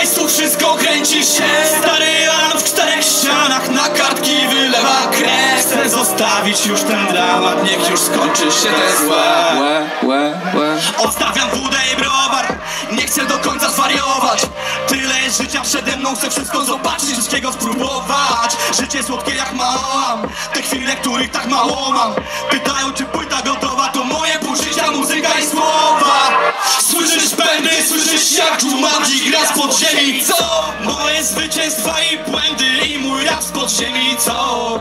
hajsu wszystko kręci się. Stary Alan w czterech ścianach na kartki wylewa krew. Chcę zostawić już ten dramat, niech już skończy się te złe Łe, łe, łe. Odstawiam wódę i browar Nie chcę do końca zwariować. Tyle jest życia przede mną Chcę wszystko zobaczyć, wszystkiego spróbować. Życie słodkie jak małam Te chwile, których tak mało mam. Pytają czy podziemi Co? Moje zwycięstwa i błędy I mój rap z podziemi Co?